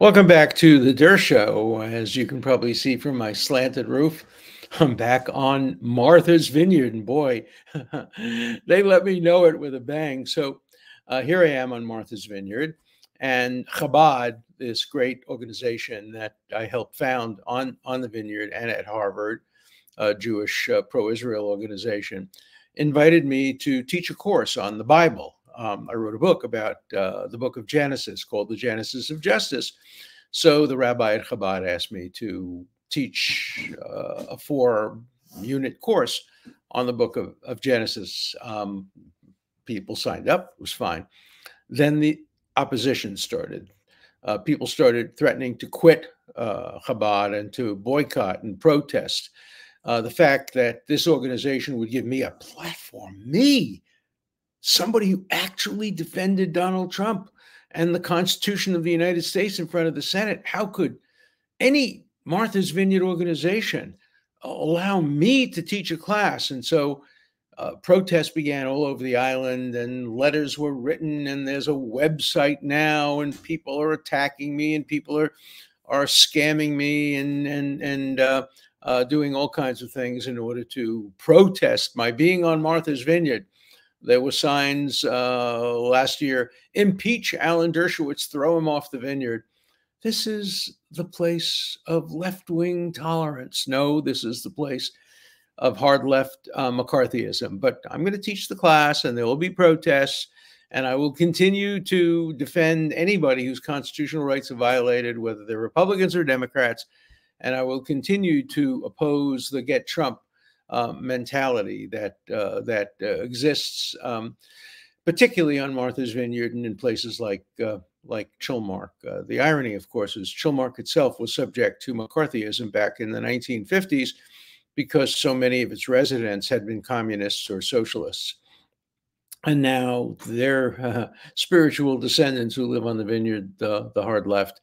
Welcome back to the Dershow. As you can probably see from my slanted roof, I'm back on Martha's Vineyard, and boy, they let me know it with a bang. So uh, here I am on Martha's Vineyard, and Chabad, this great organization that I helped found on on the vineyard and at Harvard, a Jewish uh, pro-Israel organization, invited me to teach a course on the Bible um, I wrote a book about uh, the book of Genesis called The Genesis of Justice. So the rabbi at Chabad asked me to teach uh, a four unit course on the book of, of Genesis. Um, people signed up, it was fine. Then the opposition started. Uh, people started threatening to quit uh, Chabad and to boycott and protest. Uh, the fact that this organization would give me a platform, me, somebody who actually defended Donald Trump and the Constitution of the United States in front of the Senate. How could any Martha's Vineyard organization allow me to teach a class? And so uh, protests began all over the island, and letters were written, and there's a website now, and people are attacking me, and people are are scamming me, and and and uh, uh, doing all kinds of things in order to protest my being on Martha's Vineyard. There were signs uh, last year impeach Alan Dershowitz, throw him off the vineyard. This is the place of left wing tolerance. No, this is the place of hard left uh, McCarthyism. But I'm going to teach the class, and there will be protests. And I will continue to defend anybody whose constitutional rights are violated, whether they're Republicans or Democrats. And I will continue to oppose the get Trump mentality that uh, that uh, exists, um, particularly on Martha's Vineyard and in places like uh, like Chilmark. Uh, the irony, of course, is Chilmark itself was subject to McCarthyism back in the 1950s because so many of its residents had been communists or socialists. And now their uh, spiritual descendants who live on the vineyard, the, the hard left,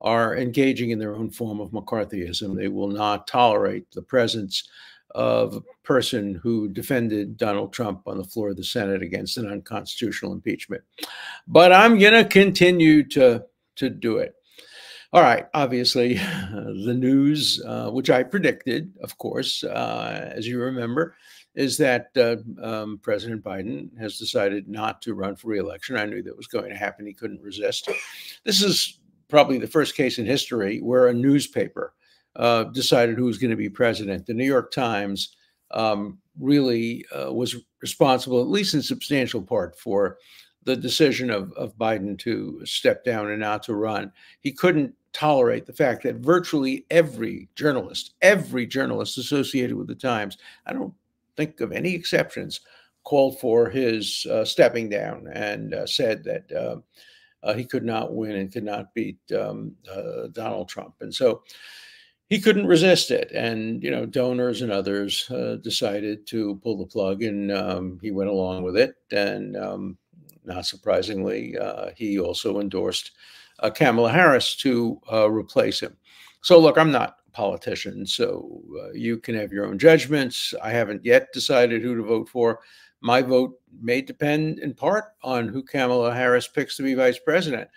are engaging in their own form of McCarthyism. They will not tolerate the presence of a person who defended Donald Trump on the floor of the Senate against an unconstitutional impeachment. But I'm going to continue to to do it. All right, obviously, the news, uh, which I predicted, of course, uh, as you remember, is that uh, um, President Biden has decided not to run for reelection. I knew that was going to happen. He couldn't resist. This is probably the first case in history where a newspaper uh, decided who was going to be president. The New York Times um, really uh, was responsible, at least in substantial part, for the decision of, of Biden to step down and not to run. He couldn't tolerate the fact that virtually every journalist, every journalist associated with the Times, I don't think of any exceptions, called for his uh, stepping down and uh, said that uh, uh, he could not win and could not beat um, uh, Donald Trump. And so he couldn't resist it, and you know donors and others uh, decided to pull the plug, and um, he went along with it. And um, not surprisingly, uh, he also endorsed uh, Kamala Harris to uh, replace him. So look, I'm not a politician, so uh, you can have your own judgments. I haven't yet decided who to vote for. My vote may depend in part on who Kamala Harris picks to be vice president.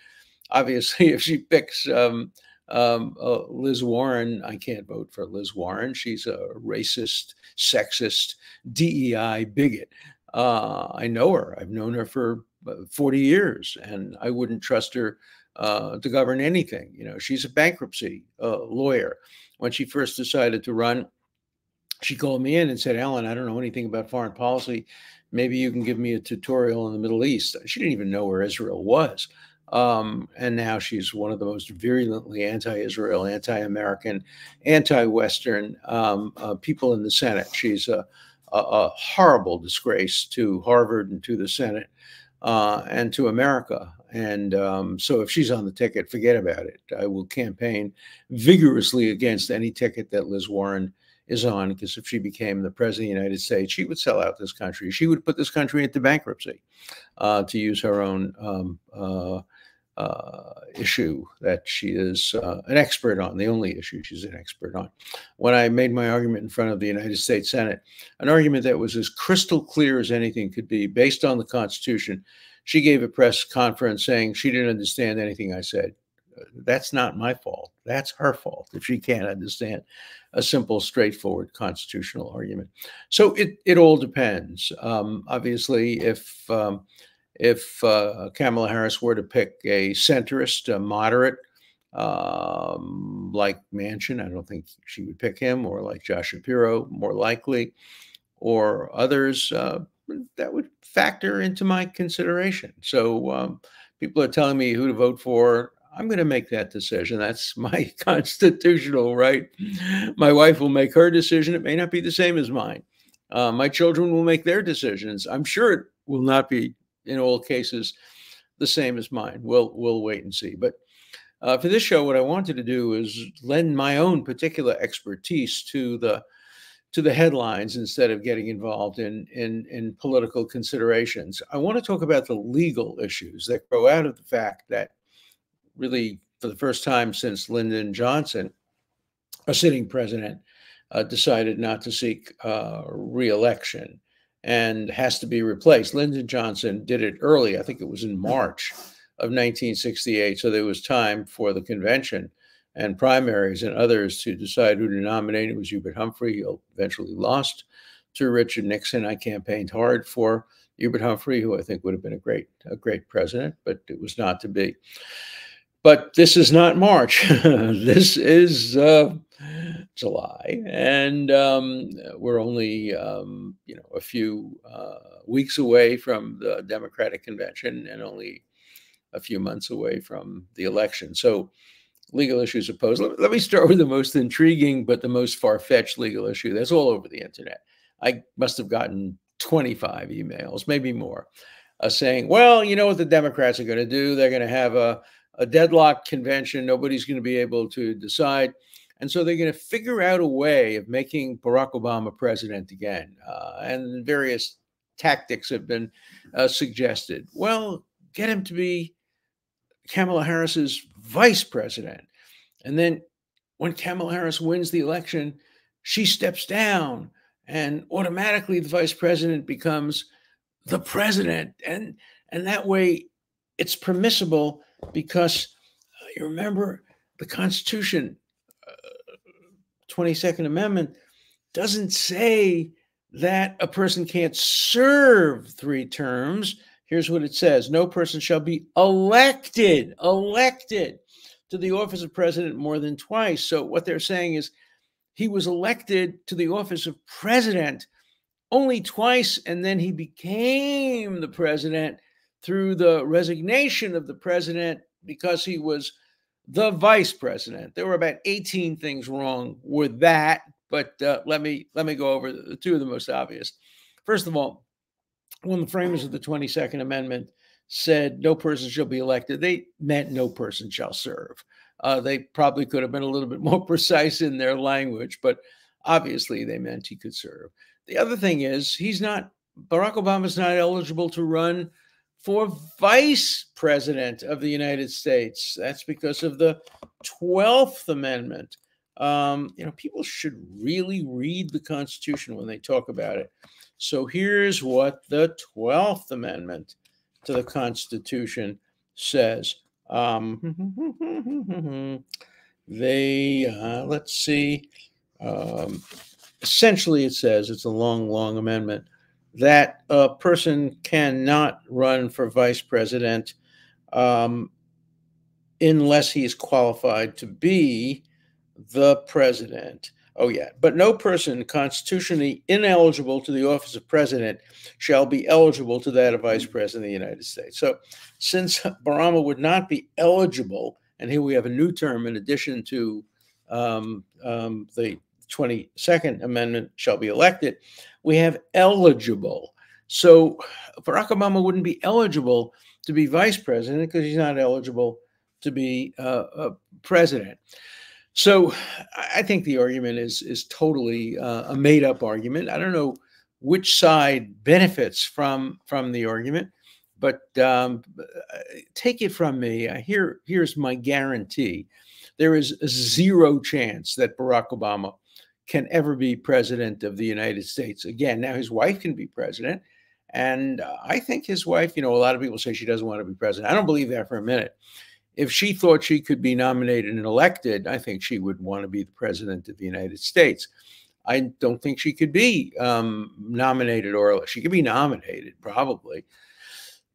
Obviously, if she picks um, um, uh, Liz Warren, I can't vote for Liz Warren. She's a racist, sexist, DEI bigot. Uh, I know her. I've known her for uh, 40 years, and I wouldn't trust her uh, to govern anything. You know, she's a bankruptcy uh, lawyer. When she first decided to run, she called me in and said, Alan, I don't know anything about foreign policy. Maybe you can give me a tutorial in the Middle East. She didn't even know where Israel was. Um, and now she's one of the most virulently anti-Israel, anti-American, anti-Western um, uh, people in the Senate. She's a, a, a, horrible disgrace to Harvard and to the Senate uh, and to America. And um, so, if she's on the ticket, forget about it. I will campaign vigorously against any ticket that Liz Warren is on, because if she became the president of the United States, she would sell out this country. She would put this country into bankruptcy, uh, to use her own um, uh, uh, issue that she is uh, an expert on, the only issue she's an expert on. When I made my argument in front of the United States Senate, an argument that was as crystal clear as anything could be based on the Constitution, she gave a press conference saying she didn't understand anything I said. That's not my fault. That's her fault if she can't understand a simple, straightforward constitutional argument. So it it all depends. Um, obviously, if um, if uh, Kamala Harris were to pick a centrist, a moderate, um, like Manchin, I don't think she would pick him, or like Josh Shapiro, more likely, or others. Uh, that would factor into my consideration. So um, people are telling me who to vote for. I'm going to make that decision. That's my constitutional right. My wife will make her decision. It may not be the same as mine. Uh, my children will make their decisions. I'm sure it will not be in all cases the same as mine. We'll we'll wait and see. But uh, for this show, what I wanted to do is lend my own particular expertise to the to the headlines instead of getting involved in, in, in political considerations. I want to talk about the legal issues that grow out of the fact that really, for the first time since Lyndon Johnson, a sitting president, uh, decided not to seek uh, reelection and has to be replaced. Lyndon Johnson did it early, I think it was in March of 1968. So there was time for the convention and primaries and others to decide who to nominate. It was Hubert Humphrey. He eventually lost to Richard Nixon. I campaigned hard for Hubert Humphrey, who I think would have been a great, a great president, but it was not to be. But this is not March. this is uh, July, and um, we're only um, you know a few uh, weeks away from the Democratic convention, and only a few months away from the election. So legal issues opposed. Let, let me start with the most intriguing but the most far fetched legal issue that's all over the internet. I must have gotten 25 emails, maybe more, uh, saying, well, you know what the Democrats are going to do? They're going to have a, a deadlock convention. Nobody's going to be able to decide. And so they're going to figure out a way of making Barack Obama president again. Uh, and various tactics have been uh, suggested. Well, get him to be Kamala Harris's vice president. And then when Kamala Harris wins the election, she steps down and automatically the vice president becomes the president. And, and that way it's permissible because uh, you remember the Constitution, 22nd Amendment, doesn't say that a person can't serve three terms Here's what it says No person shall be elected, elected to the office of president more than twice. So, what they're saying is he was elected to the office of president only twice, and then he became the president through the resignation of the president because he was the vice president. There were about 18 things wrong with that, but uh, let me let me go over the two of the most obvious. First of all, when the framers of the 22nd Amendment said no person shall be elected, they meant no person shall serve. Uh, they probably could have been a little bit more precise in their language, but obviously they meant he could serve. The other thing is, he's not, Barack Obama's not eligible to run for vice president of the United States. That's because of the 12th Amendment. Um, you know, people should really read the Constitution when they talk about it. So here's what the 12th Amendment to the Constitution says. Um, they, uh, let's see, um, essentially it says it's a long, long amendment that a person cannot run for vice president um, unless he's qualified to be the president. Oh, yeah. But no person constitutionally ineligible to the office of president shall be eligible to that of vice president of the United States. So, since Barama would not be eligible, and here we have a new term in addition to um, um, the 22nd Amendment shall be elected, we have eligible. So, Barack Obama wouldn't be eligible to be vice president because he's not eligible to be uh, a president. So I think the argument is is totally uh, a made up argument. I don't know which side benefits from from the argument, but um, take it from me. Here here's my guarantee: there is zero chance that Barack Obama can ever be president of the United States again. Now his wife can be president. And I think his wife, you know, a lot of people say she doesn't want to be president. I don't believe that for a minute if she thought she could be nominated and elected, I think she would want to be the president of the United States. I don't think she could be um, nominated or she could be nominated probably,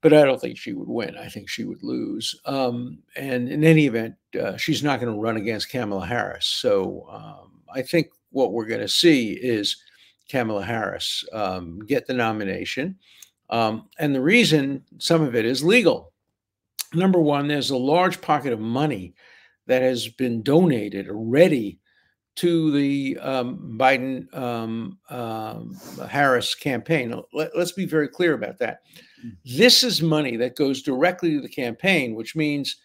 but I don't think she would win. I think she would lose. Um, and in any event, uh, she's not going to run against Kamala Harris. So um, I think what we're going to see is Kamala Harris um, get the nomination. Um, and the reason some of it is legal. Number one, there's a large pocket of money that has been donated already to the um, Biden um, um, Harris campaign. Let, us be very clear about that. Mm. This is money that goes directly to the campaign, which means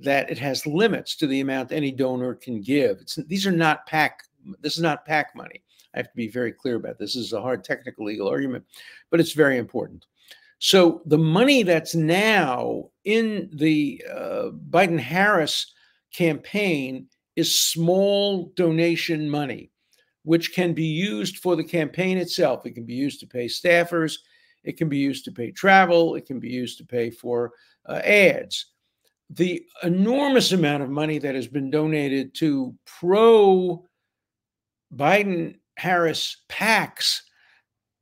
that it has limits to the amount any donor can give. It's, these are not PAC. This is not PAC money. I have to be very clear about this. This is a hard technical legal argument, but it's very important. So the money that's now in the uh, Biden Harris campaign is small donation money, which can be used for the campaign itself. It can be used to pay staffers, it can be used to pay travel, it can be used to pay for uh, ads. The enormous amount of money that has been donated to pro Biden Harris PACs,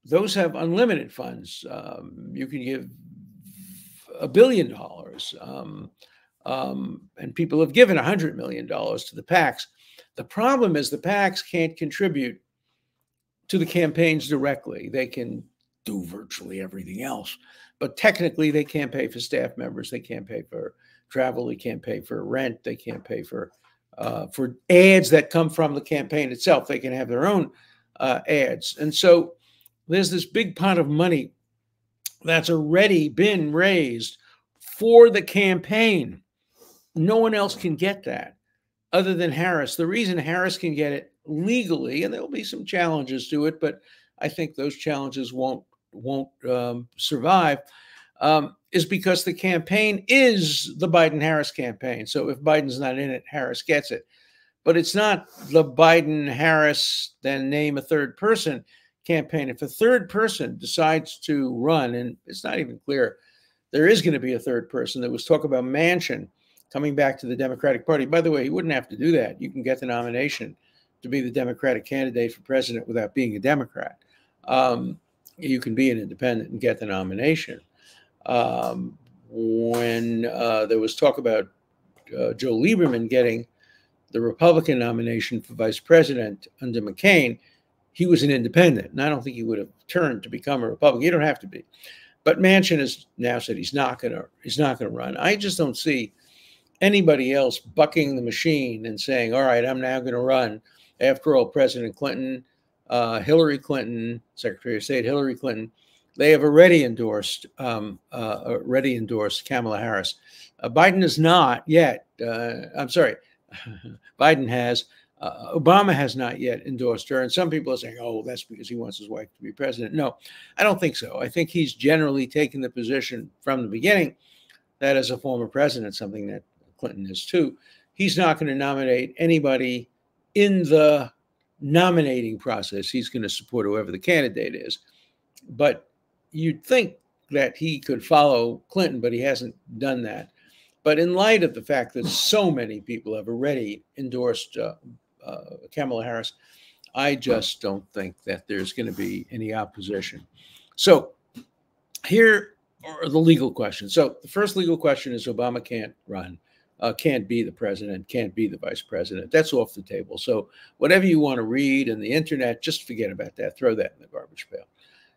those have unlimited funds. Um, you can give a billion dollars. Um, um, and people have given $100 million to the PACs. The problem is the PACs can't contribute to the campaigns directly. They can do virtually everything else, but technically they can't pay for staff members. They can't pay for travel. They can't pay for rent. They can't pay for uh, for ads that come from the campaign itself. They can have their own uh, ads, and so there's this big pot of money that's already been raised for the campaign. No one else can get that other than Harris. The reason Harris can get it legally, and there'll be some challenges to it, but I think those challenges won't won't um, survive, um, is because the campaign is the Biden Harris campaign. So if Biden's not in it, Harris gets it. But it's not the Biden Harris, then name a third person campaign. If a third person decides to run, and it's not even clear there is going to be a third person, there was talk about Manchin coming back to the Democratic Party. By the way, he wouldn't have to do that. You can get the nomination to be the Democratic candidate for president without being a Democrat. Um, you can be an independent and get the nomination. Um, when uh, there was talk about uh, Joe Lieberman getting the Republican nomination for vice president under McCain, he was an independent, and I don't think he would have turned to become a Republican. You don't have to be, but Manchin has now said he's not going to he's not going to run. I just don't see anybody else bucking the machine and saying, "All right, I'm now going to run." After all, President Clinton, uh, Hillary Clinton, Secretary of State Hillary Clinton, they have already endorsed um, uh, already endorsed Kamala Harris. Uh, Biden is not yet. Uh, I'm sorry, Biden has. Uh, Obama has not yet endorsed her, and some people are saying, "Oh, that's because he wants his wife to be president." No, I don't think so. I think he's generally taken the position from the beginning that as a former president, something that Clinton is too, he's not going to nominate anybody in the nominating process. He's going to support whoever the candidate is. But you'd think that he could follow Clinton, but he hasn't done that. But in light of the fact that so many people have already endorsed uh, uh, Kamala Harris, I just don't think that there's going to be any opposition. So here are the legal questions. So the first legal question is Obama can't run uh, can't be the president, can't be the vice president. That's off the table. So whatever you want to read in the internet, just forget about that. Throw that in the garbage pail.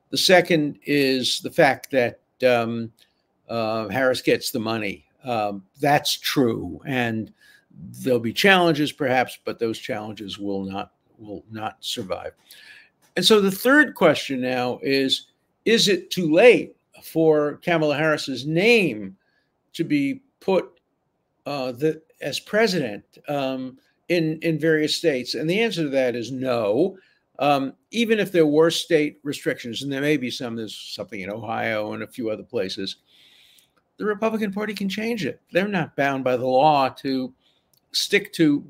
The second is the fact that um, uh, Harris gets the money. Um, that's true, and there'll be challenges, perhaps, but those challenges will not will not survive. And so the third question now is: Is it too late for Kamala Harris's name to be put uh, the, as president um, in in various states? And the answer to that is no. Um, even if there were state restrictions, and there may be some, there's something in Ohio and a few other places, the Republican Party can change it. They're not bound by the law to stick to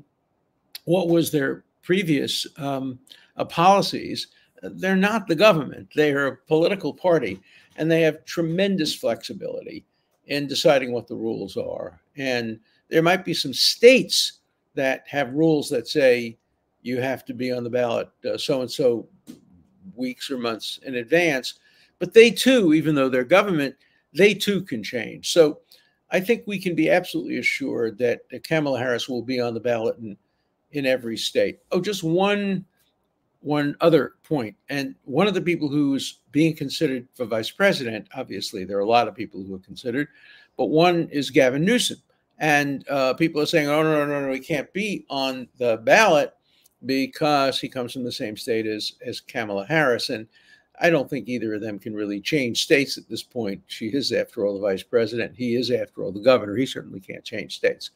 what was their previous um, uh, policies. They're not the government, they are a political party, and they have tremendous flexibility in deciding what the rules are. And there might be some states that have rules that say you have to be on the ballot so and so weeks or months in advance. But they too, even though they're government, they too can change. So I think we can be absolutely assured that Kamala Harris will be on the ballot in, in every state. Oh, just one one other point, and one of the people who's being considered for vice president, obviously there are a lot of people who are considered, but one is Gavin Newsom, and uh, people are saying, "Oh no, no, no, no, he can't be on the ballot because he comes from the same state as as Kamala Harris." And I don't think either of them can really change states at this point. She is, after all, the vice president. He is, after all, the governor. He certainly can't change states.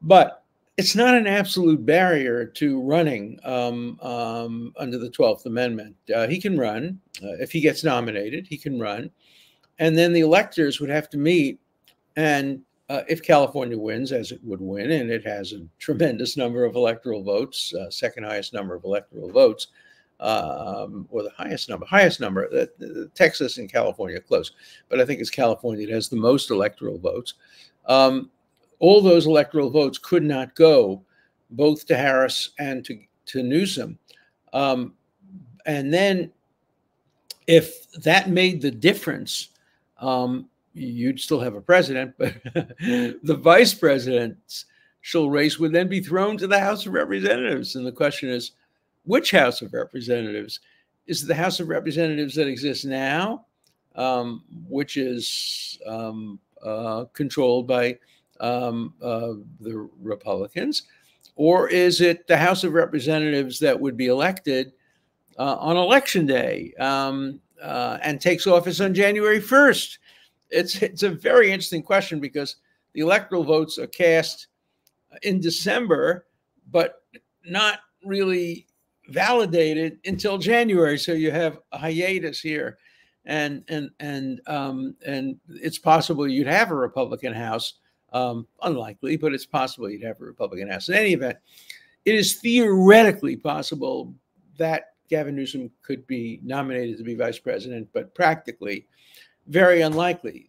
But it's not an absolute barrier to running um, um, under the 12th Amendment. Uh, he can run. Uh, if he gets nominated, he can run. And then the electors would have to meet. And uh, if California wins, as it would win, and it has a tremendous number of electoral votes, uh, second highest number of electoral votes, um, or the highest number, highest number. Uh, Texas and California close, but I think it's California that has the most electoral votes. Um, all those electoral votes could not go both to Harris and to, to Newsom. Um, and then if that made the difference, um, you'd still have a president, but the vice president's race would then be thrown to the House of Representatives. And the question is, which House of Representatives? Is it the House of Representatives that exists now, um, which is um, uh, controlled by um, uh, the Republicans, or is it the House of Representatives that would be elected uh, on election day um, uh, and takes office on January 1st? It's, it's a very interesting question because the electoral votes are cast in December, but not really validated until January. So you have a hiatus here, and and and um, and it's possible you'd have a Republican House. Um, unlikely, but it's possible you'd have a Republican House. In any event, it is theoretically possible that Gavin Newsom could be nominated to be vice president, but practically, very unlikely.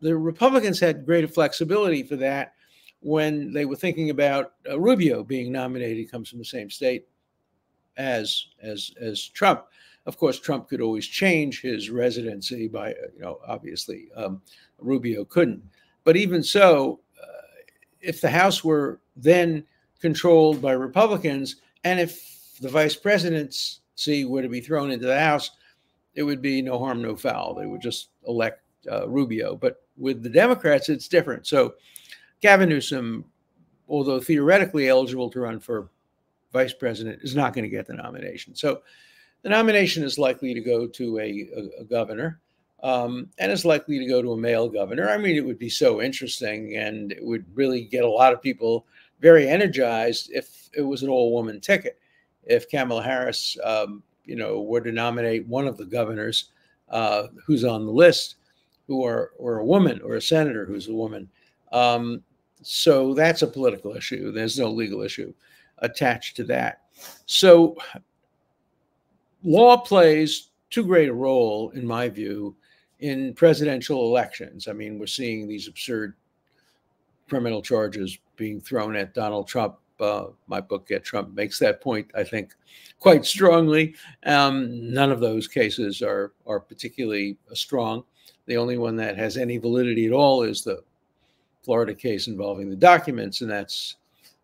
The Republicans had greater flexibility for that when they were thinking about uh, Rubio being nominated. Comes from the same state as as as Trump. Of course, Trump could always change his residency by you know obviously um, Rubio couldn't. But even so, uh, if the House were then controlled by Republicans, and if the vice presidency were to be thrown into the House, it would be no harm, no foul. They would just elect uh, Rubio. But with the Democrats, it's different. So Gavin Newsom, although theoretically eligible to run for vice president is not going to get the nomination. So the nomination is likely to go to a, a, a governor um, and it's likely to go to a male governor. I mean, it would be so interesting and it would really get a lot of people very energized if it was an all woman ticket. If Kamala Harris, um, you know, were to nominate one of the governors uh, who's on the list, who are or a woman or a senator who's a woman. Um, so that's a political issue. There's no legal issue attached to that. So law plays too great a role, in my view, in presidential elections. I mean, we're seeing these absurd criminal charges being thrown at Donald Trump. Uh, my book, Get Trump, makes that point, I think, quite strongly. Um, none of those cases are, are particularly strong. The only one that has any validity at all is the Florida case involving the documents, and that's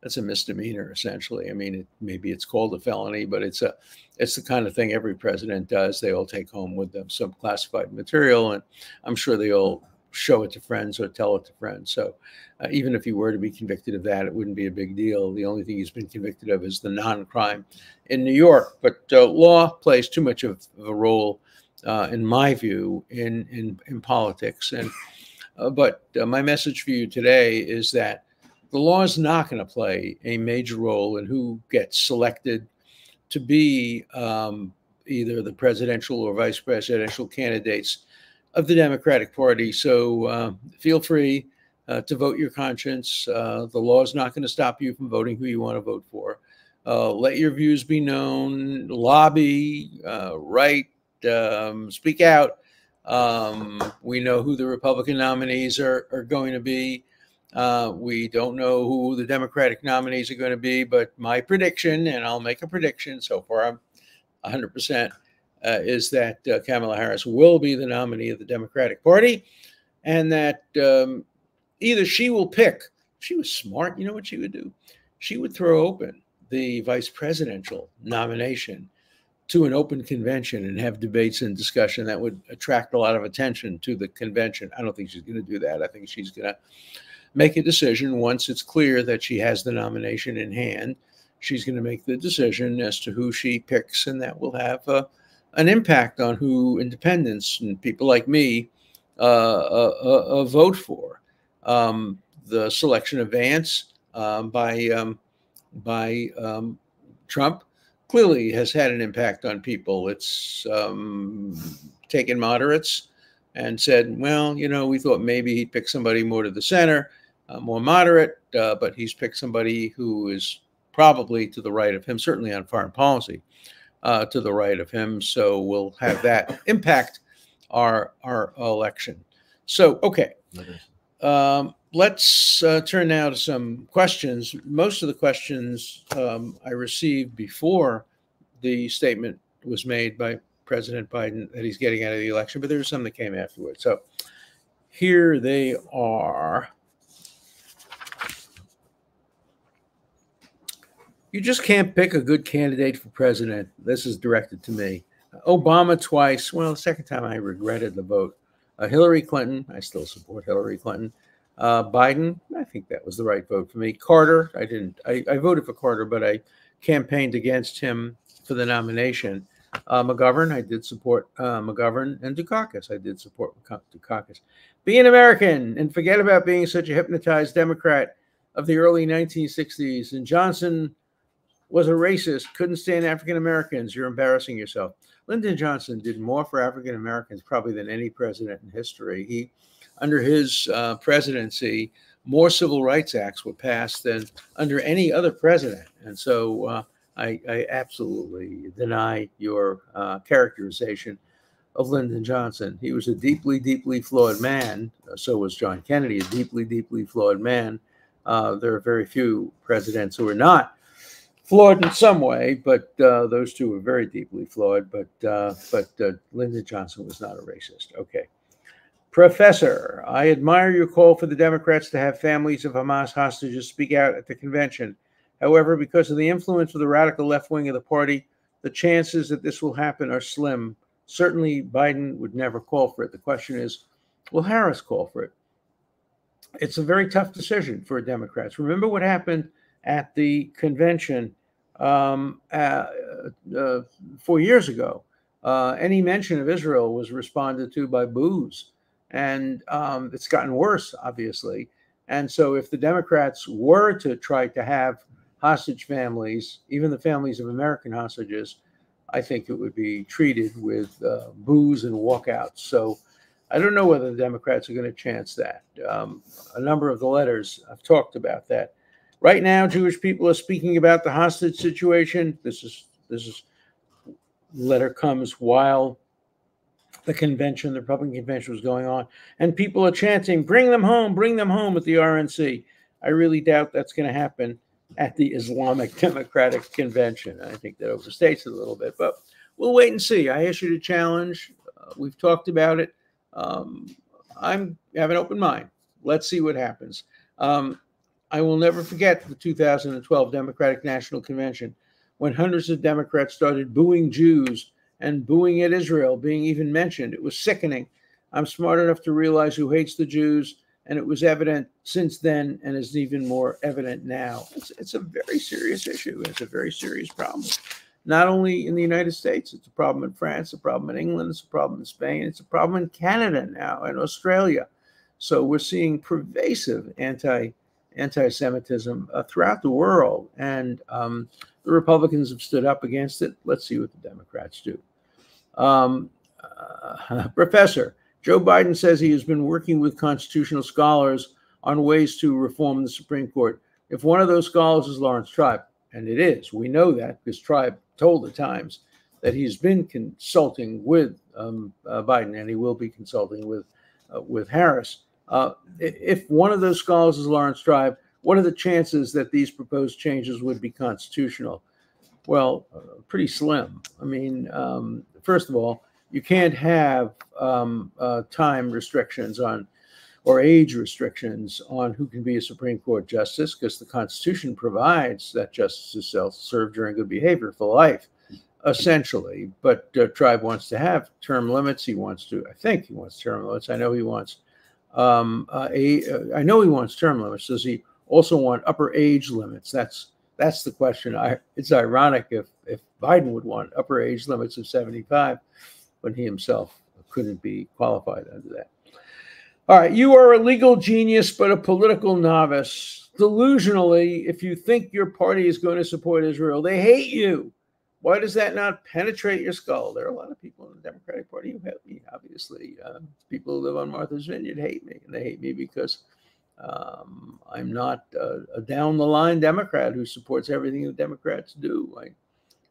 that's a misdemeanor essentially. I mean, it, maybe it's called a felony, but it's a it's the kind of thing every president does. They all take home with them some classified material, and I'm sure they all show it to friends or tell it to friends. So uh, even if he were to be convicted of that, it wouldn't be a big deal. The only thing he's been convicted of is the non-crime in New York. But uh, law plays too much of, a role, uh, in my view, in in, in politics. And uh, but uh, my message for you today is that the law is not going to play a major role in who gets selected to be um, either the presidential or vice presidential candidates of the Democratic Party. So uh, feel free uh, to vote your conscience. Uh, the law is not going to stop you from voting who you want to vote for. Uh, let your views be known, lobby, uh, write, um, speak out. Um, we know who the Republican nominees are, are going to be. Uh, we don't know who the Democratic nominees are going to be, but my prediction, and I'll make a prediction so far, I'm 100%, uh, is that uh, Kamala Harris will be the nominee of the Democratic Party and that um, either she will pick, she was smart, you know what she would do? She would throw open the vice presidential nomination to an open convention and have debates and discussion that would attract a lot of attention to the convention. I don't think she's going to do that. I think she's going to make a decision once it's clear that she has the nomination in hand. She's going to make the decision as to who she picks, and that will have uh, an impact on who independents and people like me uh, uh, uh, uh vote for. Um, the selection of Vance um, by um, by um, Trump clearly has had an impact on people. It's um, taken moderates and said, well, you know, we thought maybe he'd pick somebody more to the center, uh, more moderate, uh, but he's picked somebody who is probably to the right of him, certainly on foreign policy, uh, to the right of him. So we'll have that impact our our election. So okay. Um, let's uh, turn now to some questions. Most of the questions um, I received before the statement was made by President Biden that he's getting out of the election, but there there's some that came afterwards. So here they are. You just can't pick a good candidate for president. This is directed to me. Obama twice. Well, the second time I regretted the vote. Uh, Hillary Clinton. I still support Hillary Clinton. Uh, Biden, I think that was the right vote for me. Carter, I didn't. I, I, voted for Carter, but I campaigned against him for the nomination. Uh, McGovern, I did support uh, McGovern, and Dukakis, I did support Dukakis. Be an American and forget about being such a hypnotized Democrat of the early 1960s. And Johnson was a racist, couldn't stand African Americans. You're embarrassing yourself. Lyndon Johnson did more for African Americans probably than any president in history. He under his uh, presidency, more civil rights acts were passed than under any other president. And so uh, I, I, absolutely deny your uh, characterization of Lyndon Johnson. He was a deeply, deeply flawed man. So was John Kennedy, a deeply, deeply flawed man. Uh, there are very few presidents who are not flawed in some way, but uh, those two were very deeply flawed. But uh, but Lyndon Johnson was not a racist. Okay. Professor, I admire your call for the Democrats to have families of Hamas hostages speak out at the convention. However, because of the influence of the radical left wing of the party, the chances that this will happen are slim. Certainly, Biden would never call for it. The question is, will Harris call for it? It's a very tough decision for Democrats. Remember what happened at the convention um, uh, uh, four years ago. Uh, any mention of Israel was responded to by boos and um, it's gotten worse, obviously. And so, if the Democrats were to try to have hostage families, even the families of American hostages, I think it would be treated with uh, boos and walkouts. So, I don't know whether the Democrats are going to chance that. Um, a number of the letters I've talked about that. Right now, Jewish people are speaking about the hostage situation. This is this is letter comes while the convention, the Republican convention was going on, and people are chanting, "Bring them home, bring them home" at the RNC. I really doubt that's going to happen at the Islamic Democratic Convention. I think that overstates it a little bit, but we'll wait and see. I issued a challenge. Uh, we've talked about it. Um, I'm have an open mind. Let's see what happens. Um, I will never forget the 2012 Democratic National Convention when hundreds of Democrats started booing Jews and booing at Israel being even mentioned. It was sickening. I'm smart enough to realize who hates the Jews, and it was evident since then and is even more evident now. It's, it's a very serious issue. It's a very serious problem. Not only in the United States, it's a problem in France, a problem in England, it's a problem in Spain, it's a problem in Canada now and Australia. So we're seeing pervasive anti anti-Semitism uh, throughout the world, and um, the Republicans have stood up against it. Let's see what the Democrats do. Um, uh, Professor, Joe Biden says he has been working with constitutional scholars on ways to reform the Supreme Court. If one of those scholars is Laurence Tribe, and it is, we know that because Tribe told the Times that he's been consulting with um, uh, Biden and he will be consulting with uh, with Harris. Uh, if one of those scholars is Laurence Tribe, what are the chances that these proposed changes would be constitutional? Well, uh, pretty slim. I mean, um, first of all, you can't have um, uh, time restrictions on or age restrictions on who can be a Supreme Court justice because the Constitution provides that justices shall serve during good behavior for life, essentially. But uh, Tribe wants to have term limits. He wants to, I think he wants term limits. I know he wants, um, uh, a, uh, I know he wants term limits. Does he also want upper age limits? That's that's the question. I, it's ironic if if Biden would want upper age limits of 75 when he himself couldn't be qualified under that. All right, you are a legal genius, but a political novice. Delusionally, if you think your party is going to support Israel, they hate you. Why does that not penetrate your skull? There are a lot of people in the Democratic Party who hate me, obviously. Uh, people who live on Martha's Vineyard hate me, and they hate me because um, I'm not a down the line Democrat who supports everything the Democrats do. I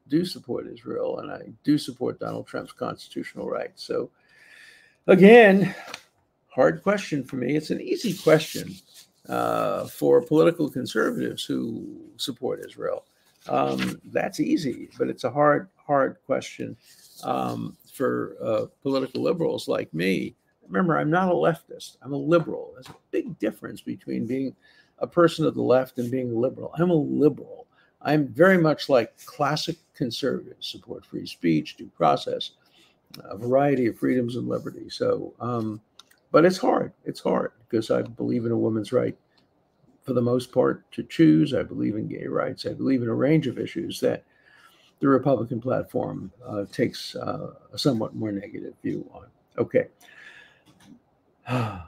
do support Israel, and I do support Donald Trump's constitutional rights. So, again, hard question for me. It's an easy question uh, for political conservatives who support Israel. Um, that's easy, but it's a hard, hard question um, for uh, political liberals like me. Remember, I'm not a leftist. I'm a liberal. There's a big difference between being a person of the left and being a liberal. I'm a liberal. I'm very much like classic conservatives, support free speech, due process, a variety of freedoms and liberty. So, um, but it's hard. It's hard because I believe in a woman's right for the most part to choose. I believe in gay rights. I believe in a range of issues that the Republican platform uh, takes uh, a somewhat more negative view on. Okay.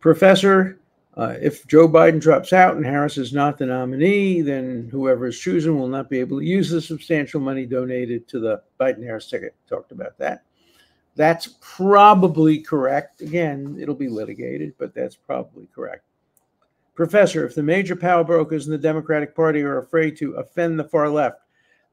Professor, uh, if Joe Biden drops out and Harris is not the nominee, then whoever is chosen will not be able to use the substantial money donated to the Biden Harris ticket. Talked about that. That's probably correct. Again, it'll be litigated, but that's probably correct. Professor, if the major power brokers in the Democratic Party are afraid to offend the far left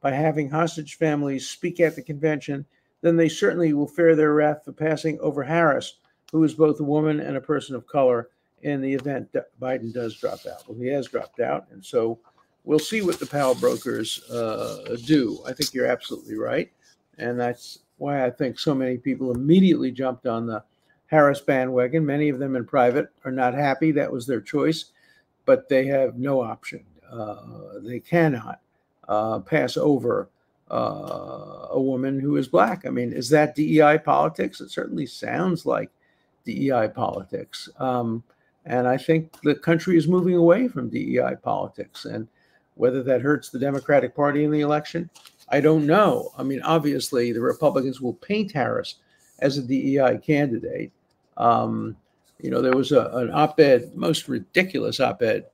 by having hostage families speak at the convention, then they certainly will fear their wrath for passing over Harris, who is both a woman and a person of color, in the event that Biden does drop out. Well, he has dropped out, and so we'll see what the power brokers uh, do. I think you're absolutely right, and that's why I think so many people immediately jumped on the Harris bandwagon. Many of them in private are not happy. That was their choice, but they have no option. Uh, they cannot uh, pass over uh, a woman who is black. I mean, is that DEI politics? It certainly sounds like DEI politics. Um, and I think the country is moving away from DEI politics. And whether that hurts the Democratic Party in the election, I don't know. I mean, obviously, the Republicans will paint Harris as a DEI candidate. Um, you know, there was a, an op ed, most ridiculous op ed,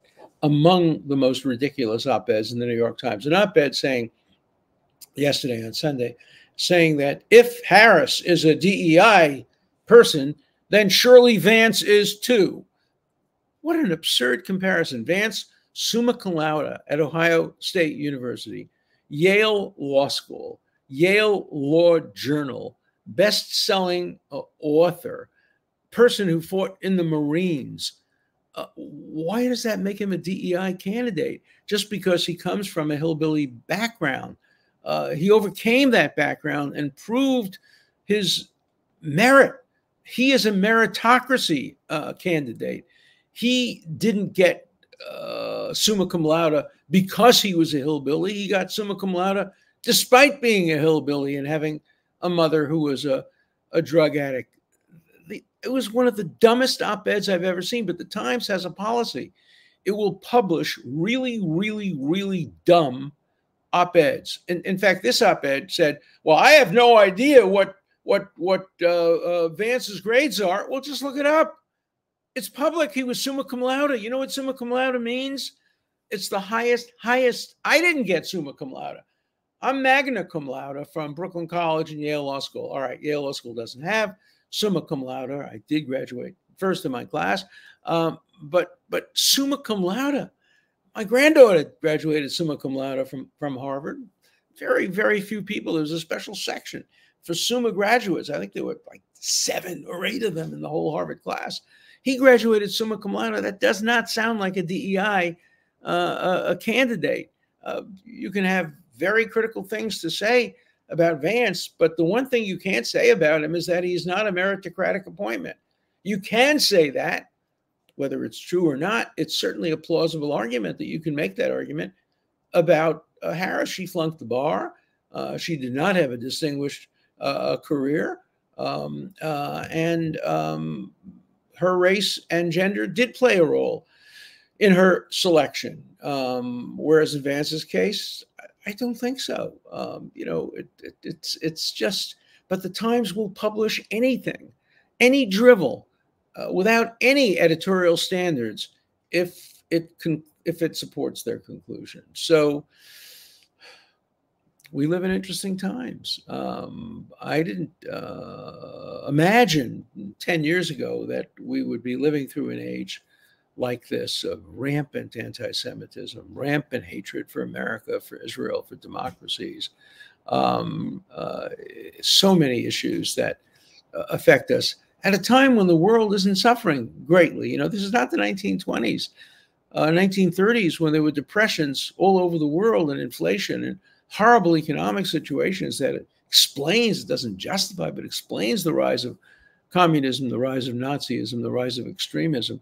among the most ridiculous op eds in the New York Times, an op ed saying yesterday on Sunday, saying that if Harris is a DEI person, then surely Vance is too. What an absurd comparison. Vance, summa cum laude at Ohio State University, Yale Law School, Yale Law Journal, best selling uh, author, person who fought in the Marines. Uh, why does that make him a DEI candidate? Just because he comes from a hillbilly background. Uh, he overcame that background and proved his merit. He is a meritocracy uh, candidate. He didn't get uh, summa cum laude because he was a hillbilly. He got summa cum laude despite being a hillbilly and having a mother who was a, a drug addict. It was one of the dumbest op eds I've ever seen, but the Times has a policy. It will publish really, really, really dumb op eds. In, in fact, this op ed said, Well, I have no idea what what what uh, uh, Vance's grades are. Well, just look it up. It's public. He was summa cum laude. You know what summa cum laude means? It's the highest, highest. I didn't get summa cum laude. I'm magna cum laude from Brooklyn College and Yale Law School. All right, Yale Law School doesn't have summa cum laude. I did graduate first in my class, um, but but summa cum laude. My granddaughter graduated summa cum laude from from Harvard. Very very few people. There was a special section for summa graduates. I think there were like seven or eight of them in the whole Harvard class. He graduated summa cum laude. That does not sound like a DEI uh, a, a, candidate. Uh, you can have very critical things to say about Vance, but the one thing you can't say about him is that he's not a meritocratic appointment. You can say that, whether it's true or not. It's certainly a plausible argument that you can make that argument about uh, Harris. She flunked the bar. Uh, she did not have a distinguished uh, career. Um, uh, and um, her race and gender did play a role in her selection. Um, whereas in Vance's case, I don't think so. Um, you know, it, it, it's it's just. But the Times will publish anything, any drivel, uh, without any editorial standards, if it can if it supports their conclusion. So we live in interesting times. Um, I didn't uh, imagine 10 years ago that we would be living through an age like this of rampant anti Semitism, rampant hatred for America, for Israel, for democracies. Um, uh, so many issues that uh, affect us at a time when the world isn't suffering greatly. You know, this is not the 1920s, uh, 1930s when there were depressions all over the world and inflation and horrible economic situations that explains, it doesn't justify, but explains the rise of communism, the rise of Nazism, the rise of extremism.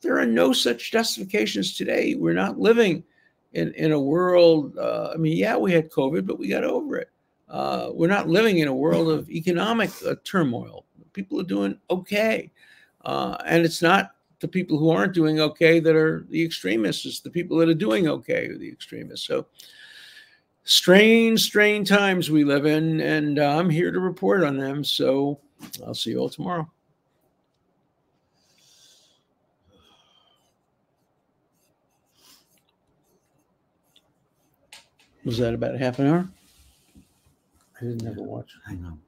There are no such justifications today. We're not living in, in a world, uh, I mean, yeah, we had COVID, but we got over it. Uh, we're not living in a world of economic uh, turmoil. People are doing okay. Uh, and it's not the people who aren't doing okay that are the extremists, it's the people that are doing okay are the extremists. So, strange, strange times we live in, and uh, I'm here to report on them. So I'll see you all tomorrow. Was that about half an hour? I didn't have a watch. I know.